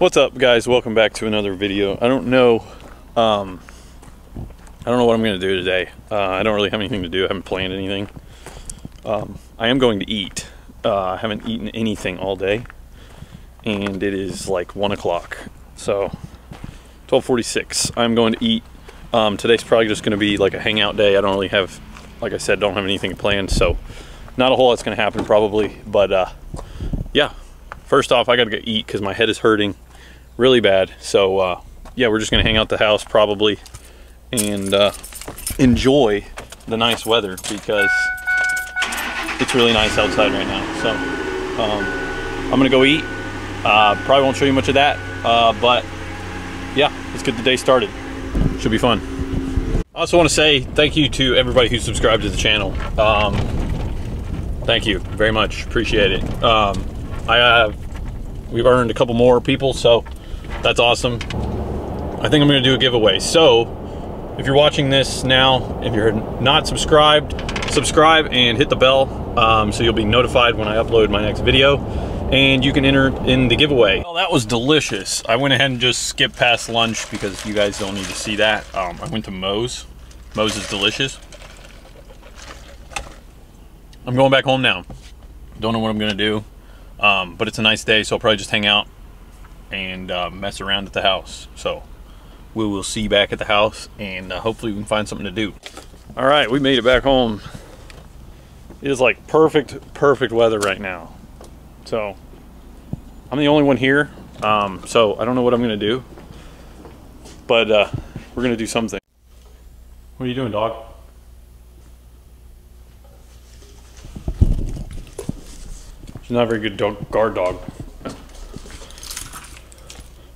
What's up guys? Welcome back to another video. I don't know um, I don't know what I'm gonna do today. Uh, I don't really have anything to do. I haven't planned anything. Um, I am going to eat. Uh, I haven't eaten anything all day and it is like one o'clock. So 1246. I'm going to eat. Um, today's probably just gonna be like a hangout day. I don't really have, like I said, don't have anything planned. So not a whole lot's gonna happen probably, but uh, yeah. First off, I gotta go eat because my head is hurting really bad. So uh, yeah, we're just gonna hang out the house probably and uh, enjoy the nice weather because it's really nice outside right now. So um, I'm gonna go eat. Uh, probably won't show you much of that, uh, but yeah, let's get the day started. Should be fun. I also want to say thank you to everybody who subscribed to the channel. Um, thank you very much. Appreciate it. Um, I have, we've earned a couple more people, so that's awesome. I think I'm gonna do a giveaway. So if you're watching this now, if you're not subscribed, subscribe and hit the bell um, so you'll be notified when I upload my next video and you can enter in the giveaway. Well, that was delicious. I went ahead and just skipped past lunch because you guys don't need to see that. Um, I went to Moe's. Moe's is delicious. I'm going back home now. Don't know what I'm gonna do, um, but it's a nice day, so I'll probably just hang out and uh, mess around at the house. So we will see you back at the house and uh, hopefully we can find something to do. All right, we made it back home. It is like perfect, perfect weather right now. So I'm the only one here. Um, so I don't know what I'm gonna do, but uh, we're gonna do something. What are you doing, dog? She's not a very good dog, guard dog.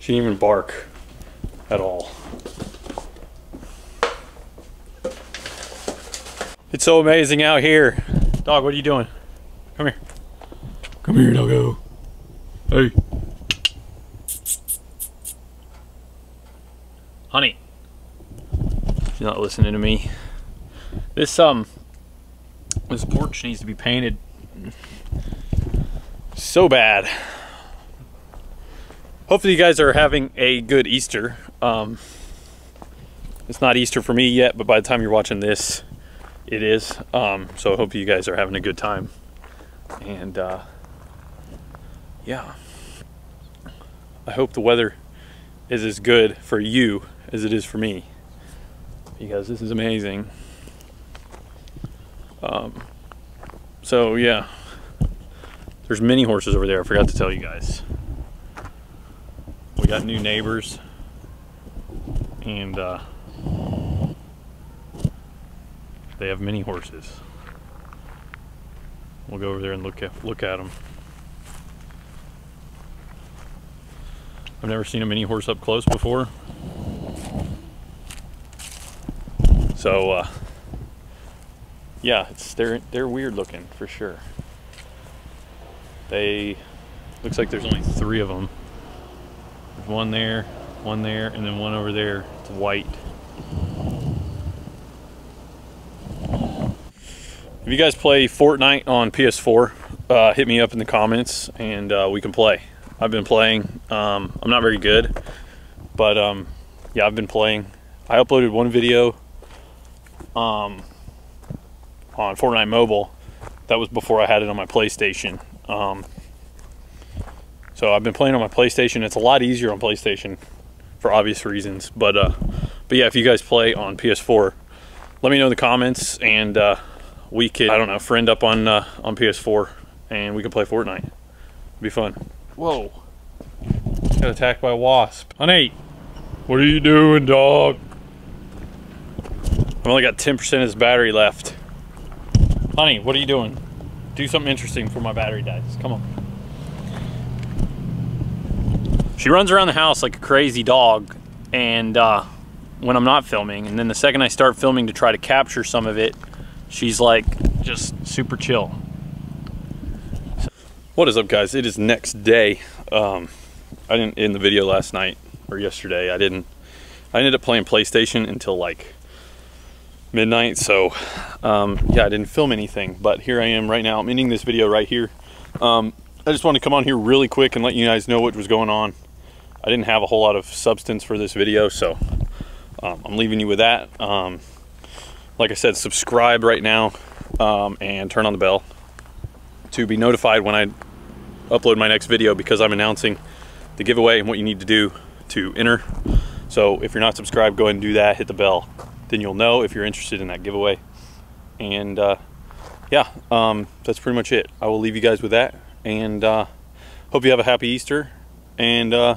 She didn't even bark at all. It's so amazing out here. Dog, what are you doing? Come here. Come here, doggo. Hey. Honey. She's not listening to me. This, um, this porch needs to be painted so bad. Hopefully you guys are having a good Easter. Um, it's not Easter for me yet, but by the time you're watching this, it is. Um, so I hope you guys are having a good time. And uh, yeah, I hope the weather is as good for you as it is for me because this is amazing. Um, so yeah, there's mini horses over there. I forgot to tell you guys. We got new neighbors and uh, they have mini horses. We'll go over there and look at look at them. I've never seen a mini horse up close before. So uh, yeah, it's they're they're weird looking for sure. They looks like there's only three of them. One there, one there, and then one over there. It's white. If you guys play Fortnite on PS4, uh, hit me up in the comments and uh, we can play. I've been playing. Um, I'm not very good, but um, yeah, I've been playing. I uploaded one video um, on Fortnite Mobile. That was before I had it on my PlayStation. So I've been playing on my PlayStation. It's a lot easier on PlayStation for obvious reasons. But uh, but yeah, if you guys play on PS4, let me know in the comments and uh, we could, I don't know, friend up on uh, on PS4 and we can play Fortnite. It'd be fun. Whoa. Got attacked by a wasp. Honey, what are you doing, dog? I've only got 10% of this battery left. Honey, what are you doing? Do something interesting before my battery dies. Come on. She runs around the house like a crazy dog and uh, when I'm not filming and then the second I start filming to try to capture some of it she's like just super chill. What is up guys? It is next day. Um, I didn't in the video last night or yesterday. I didn't. I ended up playing PlayStation until like midnight. So um, yeah, I didn't film anything. But here I am right now. I'm ending this video right here. Um, I just want to come on here really quick and let you guys know what was going on. I didn't have a whole lot of substance for this video, so um, I'm leaving you with that. Um, like I said, subscribe right now um, and turn on the bell to be notified when I upload my next video because I'm announcing the giveaway and what you need to do to enter. So if you're not subscribed, go ahead and do that. Hit the bell. Then you'll know if you're interested in that giveaway. And uh, yeah, um, that's pretty much it. I will leave you guys with that. And uh, hope you have a happy Easter. And uh,